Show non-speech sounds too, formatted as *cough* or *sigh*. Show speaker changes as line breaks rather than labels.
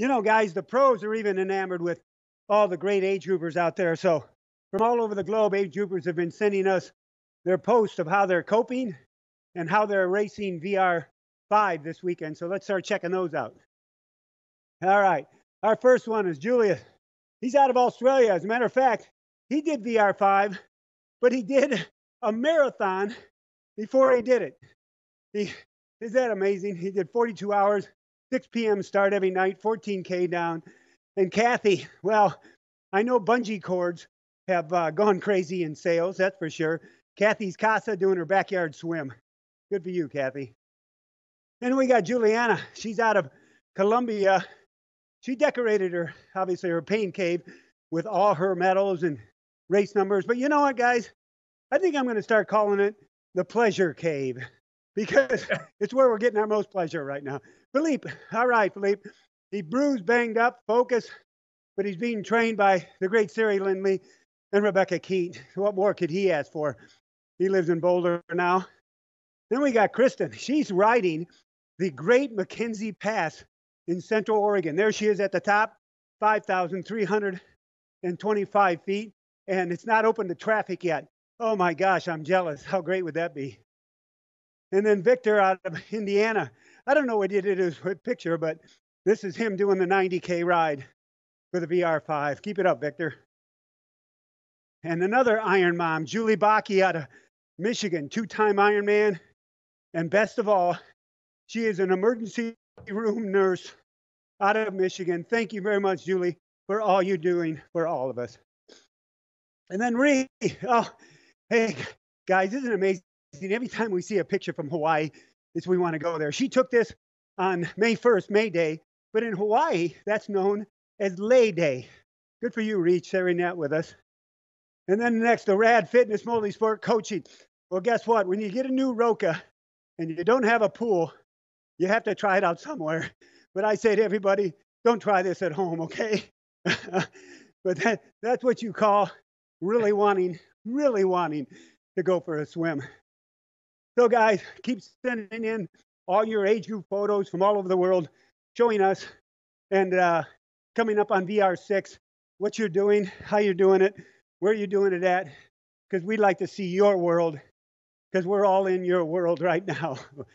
You know, guys, the pros are even enamored with all the great age groupers out there. So, from all over the globe, age groupers have been sending us their posts of how they're coping and how they're racing VR5 this weekend. So, let's start checking those out. All right. Our first one is Julius. He's out of Australia. As a matter of fact, he did VR5, but he did a marathon before he did it. He, is that amazing? He did 42 hours, 6 p.m. start every night, 14K down. And Kathy, *laughs* well, I know bungee cords have uh, gone crazy in sales, that's for sure. Kathy's Casa doing her backyard swim. Good for you, Kathy. Then we got Juliana. She's out of Colombia. She decorated her, obviously, her pain cave with all her medals and race numbers. But you know what, guys? I think I'm going to start calling it the pleasure cave because *laughs* it's where we're getting our most pleasure right now. Philippe, all right, Philippe. He bruised, banged up, focus, but he's being trained by the great Siri Lindley and Rebekah Keat. What more could he ask for? He lives in Boulder now. Then we got Kristen. She's riding the Great McKenzie Pass in Central Oregon. There she is at the top, 5,325 feet, and it's not open to traffic yet. Oh my gosh, I'm jealous. How great would that be? And then Victor out of *laughs* Indiana. I don't know what he did his *laughs* picture, but this is him doing the 90K ride for the VR5. Keep it up, Victor. And another Iron Mom, Julie Baki out of Michigan, two time Ironman. And best of all, she is an emergency room nurse out of Michigan. Thank you very much, Julie, for all you're doing for all of us. And then Ree, *laughs* oh, hey, guys, isn't it amazing? Every time we see a picture from Hawaii, it's we want to go there. She took this on May 1st, May Day, but in Hawaii, that's known as Lei Day. Good for you, Reach, sharing that with us. And then next, the Rad Fitness Multi-Sport Coaching. Well, guess what? When you get a new Roka and you don't have a pool, you have to try it out somewhere. But I say to everybody, don't try this at home, okay? *laughs* but that, that's what you call really wanting, really wanting to go for a swim. So, guys, keep sending in all your age group photos from all over the world showing us and uh, coming up on VR6 what you're doing, how you're doing it, where you're doing it at, because we'd like to see your world, because we're all in your world right now. *laughs*